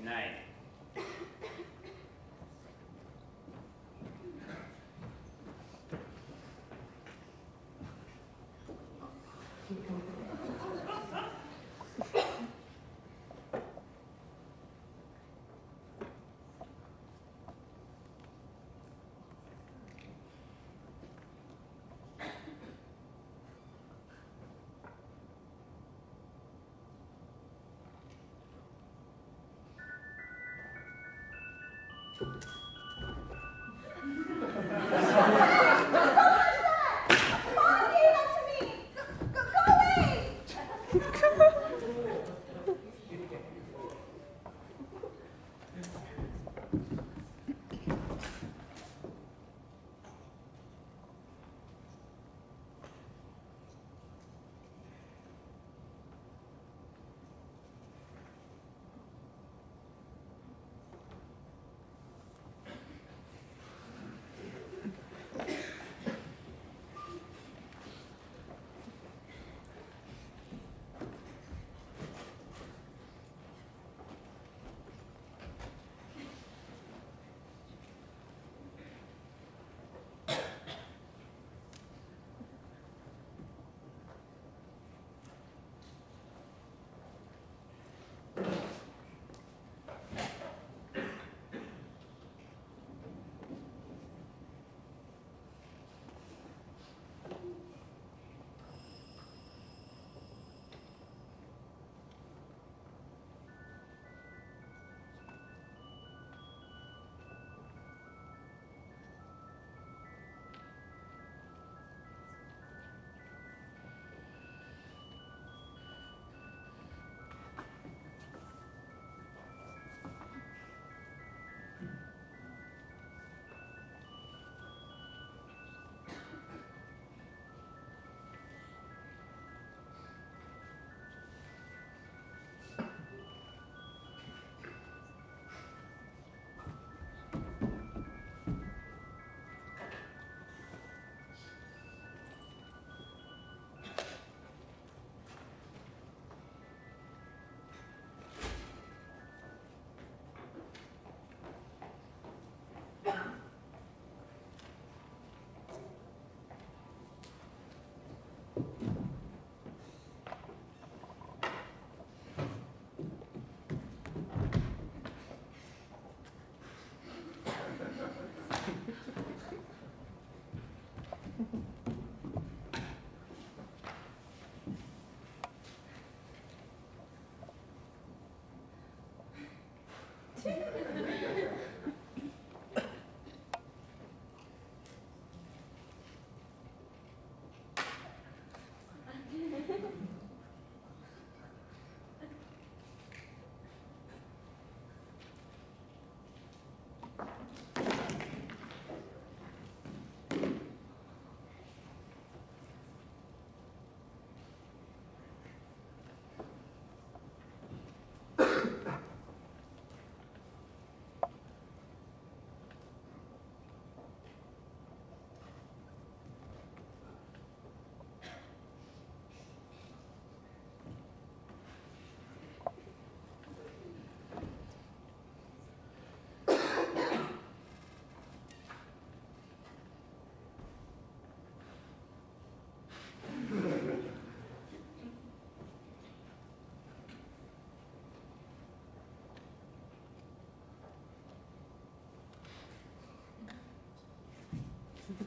Good night. 좀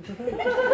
ハハハハ!